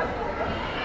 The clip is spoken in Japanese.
何?